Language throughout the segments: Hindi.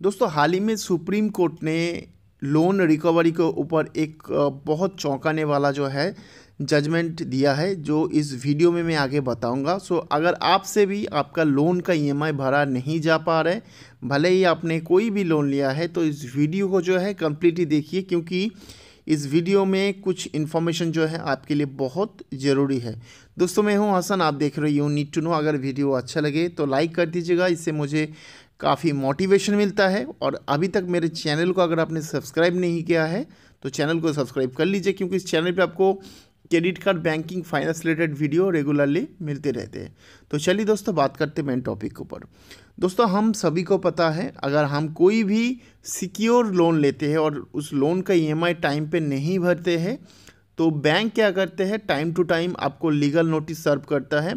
दोस्तों, हाल ही में सुप्रीम कोर्ट ने लोन रिकवरी के ऊपर एक बहुत चौंकाने वाला जो है, जजमेंट दिया है, जो इस वीडियो में मैं आगे बताऊँगा। सो, अगर आपसे भी आपका लोन का ईएमआई भरा नहीं जा पा रहा है, भले ही आपने कोई भी लोन लिया है तो इस वीडियो को जो है कम्प्लीटली देखिए, क्योंकि इस वीडियो में कुछ इन्फॉर्मेशन जो है आपके लिए बहुत ज़रूरी है। दोस्तों, मैं हूँ हसन, आप देख रहे हो यू नीड टू नो। अगर वीडियो अच्छा लगे तो लाइक कर दीजिएगा, इससे मुझे काफ़ी मोटिवेशन मिलता है और अभी तक मेरे चैनल को अगर आपने सब्सक्राइब नहीं किया है तो चैनल को सब्सक्राइब कर लीजिए क्योंकि इस चैनल पे आपको credit card banking finance related video regularly मिलते रहते हैं। तो चलिए दोस्तों, बात करते हैं मेन टॉपिक के ऊपर। दोस्तों, हम सभी को पता है, अगर हम कोई भी सिक्योर लोन लेते हैं और उस लोन का ईएमआई टाइम पे नहीं भरते हैं तो बैंक क्या करते हैं? टाइम टू टाइम आपको लीगल नोटिस सर्व करता है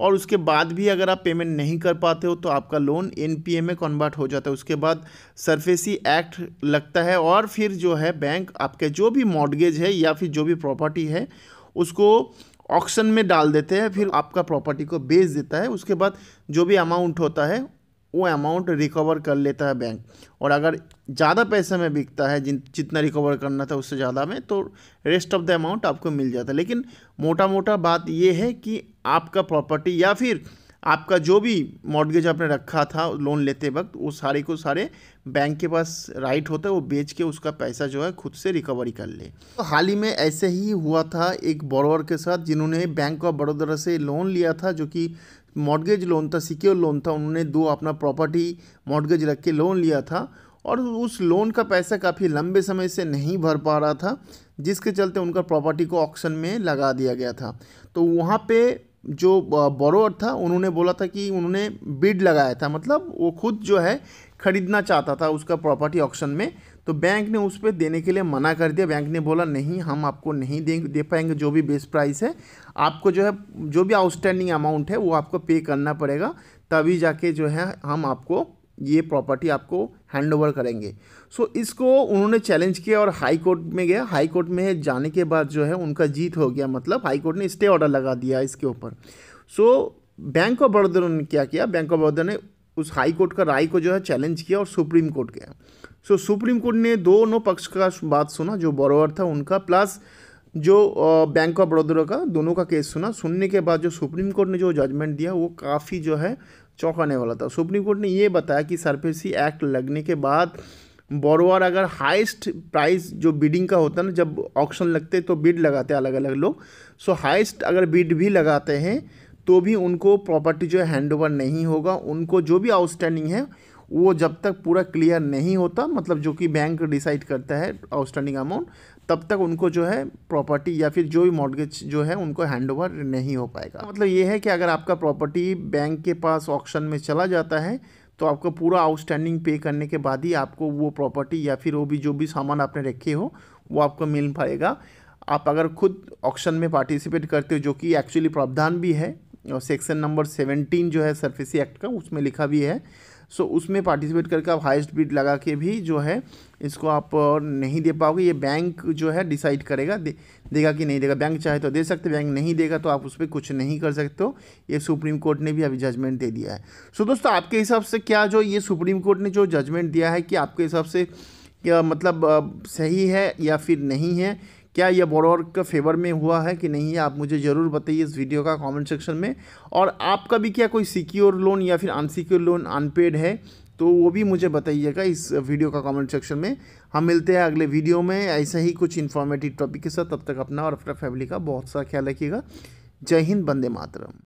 और उसके बाद भी अगर आप पेमेंट नहीं कर पाते हो तो आपका लोन एनपीए में कन्वर्ट हो जाता है। उसके बाद सरफेसी एक्ट लगता है और फिर जो है बैंक आपके जो भी मॉडगेज है या फिर जो भी प्रॉपर्टी है, उसको ऑक्शन में डाल देते हैं। फिर आपका प्रॉपर्टी को बेच देता है। उसके बाद जो भी अमाउंट होता है वो अमाउंट रिकवर कर लेता है बैंक और अगर ज़्यादा पैसे में बिकता है, जिन, जितना रिकवर करना था उससे ज़्यादा में तो रेस्ट ऑफ़ द अमाउंट आपको मिल जाता है। लेकिन मोटा मोटा बात ये है कि आपका प्रॉपर्टी या फिर आपका जो भी मॉडगेज आपने रखा था लोन लेते वक्त, वो सारे को सारे बैंक के पास राइट होता है, वो बेच के उसका पैसा जो है खुद से रिकवरी कर ले। तो हाल ही में ऐसे ही हुआ था एक बोरोवर के साथ, जिन्होंने बैंक ऑफ़ बड़ौदा से लोन लिया था, जो कि मॉडगेज लोन था सिक्योर लोन था, उन्होंने दो अपना प्रॉपर्टी मॉडगेज रख के लोन लिया था और उस लोन का पैसा काफ़ी लंबे समय से नहीं भर पा रहा था, जिसके चलते उनका प्रॉपर्टी को ऑक्शन में लगा दिया गया था। तो वहाँ पे जो बोरोवर था, उन्होंने बोला था कि उन्होंने बिड लगाया था मतलब वो खुद जो है खरीदना चाहता था उसका प्रॉपर्टी ऑक्शन में तो बैंक ने उस पर देने के लिए मना कर दिया। बैंक ने बोला नहीं हम आपको नहीं दे दे पाएँगे जो भी बेस्ट प्राइस है। आपको जो है जो भी आउटस्टैंडिंग अमाउंट है वो आपको पे करना पड़ेगा। तभी जाके जो है हम आपको ये प्रॉपर्टी आपको हैंड ओवर करेंगे। सो so, इसको उन्होंने चैलेंज किया और हाई कोर्ट में गया। हाई कोर्ट में जाने के बाद जो है उनका जीत हो गया। मतलब हाई कोर्ट ने स्टे ऑर्डर लगा दिया इसके ऊपर। सो बैंक ऑफ़ बड़ौदा ने क्या किया? बैंक ऑफ़ बड़ौदा ने उस हाई कोर्ट का राय को जो है चैलेंज किया और सुप्रीम कोर्ट गया। सो सुप्रीम कोर्ट ने दोनों पक्ष का बात सुना, जो बरोवर था उनका प्लस जो बैंक ऑफ़ बड़ौदा का, दोनों का केस सुना। सुनने के बाद जो सुप्रीम कोर्ट ने जो जजमेंट दिया, वो काफ़ी जो है चौंकाने वाला था। सुप्रीम कोर्ट ने ये बताया कि सरफेसी एक्ट लगने के बाद बोरोवर अगर हाइस्ट प्राइस जो बिडिंग का होता है ना, जब ऑप्शन लगते तो बिड लगाते हैं अलग अलग लोग। सो हाइस्ट अगर बिड भी लगाते हैं तो भी उनको प्रॉपर्टी जो है हैंड ओवर नहीं होगा। उनको जो भी आउटस्टैंडिंग है वो जब तक पूरा क्लियर नहीं होता मतलब जो कि बैंक डिसाइड करता है आउटस्टैंडिंग अमाउंट तब तक उनको जो है प्रॉपर्टी या फिर जो भी मॉडगेज जो है उनको हैंड ओवर नहीं हो पाएगा। मतलब ये है कि अगर आपका प्रॉपर्टी बैंक के पास ऑक्शन में चला जाता है तो आपको पूरा आउटस्टैंडिंग पे करने के बाद ही आपको वो प्रॉपर्टी या फिर वो भी जो भी सामान आपने रखे हो, वो आपको मिल पाएगा। आप अगर खुद ऑक्शन में पार्टिसिपेट करते हो, जो कि एक्चुअली प्रावधान भी है, और सेक्शन नंबर सेवनटीन जो है सरफेसी एक्ट का, उसमें लिखा भी है सो उसमें पार्टिसिपेट करके आप हाईएस्ट बिड लगा के भी जो है इसको आप नहीं दे पाओगे। ये बैंक जो है डिसाइड करेगा दे, देगा कि नहीं देगा। बैंक चाहे तो दे सकते बैंक नहीं देगा तो आप उस पर कुछ नहीं कर सकते हो। ये सुप्रीम कोर्ट ने भी अभी जजमेंट दे दिया है। सो दोस्तों आपके हिसाब से क्या जो ये सुप्रीम कोर्ट ने जो जजमेंट दिया है कि आपके हिसाब से क्या मतलब सही है या फिर नहीं है? क्या यह बोरोवर के फेवर में हुआ है कि नहीं है? आप मुझे ज़रूर बताइए इस वीडियो का कमेंट सेक्शन में। और आपका भी क्या कोई सिक्योर लोन या फिर अनसिक्योर लोन अनपेड है तो वो भी मुझे बताइएगा इस वीडियो का कमेंट सेक्शन में। हम मिलते हैं अगले वीडियो में। ऐसा ही कुछ इन्फॉर्मेटिव टॉपिक के साथ। तब तक अपना और अपना फैमिली का बहुत सारा ख्याल रखिएगा। जय हिंद बंदे मातरम।